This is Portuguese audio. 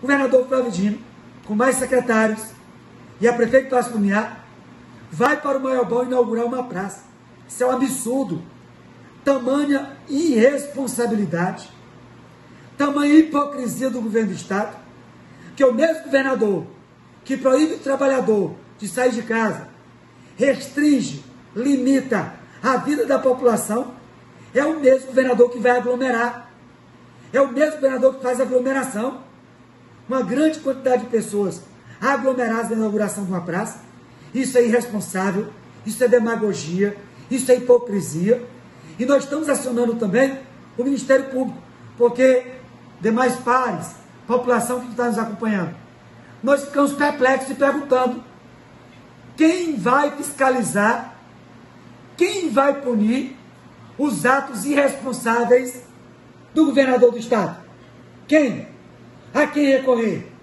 Governador Flávio Dino, com mais secretários, e a prefeita Paz Lumiar, vai para o Maiobão inaugurar uma praça. Isso é um absurdo. Tamanha irresponsabilidade, tamanha hipocrisia do governo do Estado, que o mesmo governador que proíbe o trabalhador de sair de casa, restringe, limita a vida da população, é o mesmo governador que vai aglomerar. É o mesmo governador que faz aglomeração. Uma grande quantidade de pessoas aglomeradas na inauguração de uma praça. Isso é irresponsável, isso é demagogia, isso é hipocrisia. E nós estamos acionando também o Ministério Público, porque demais pares, população que está nos acompanhando, nós ficamos perplexos e perguntando quem vai fiscalizar, quem vai punir os atos irresponsáveis do governador do estado? Quem? A quem recorrer?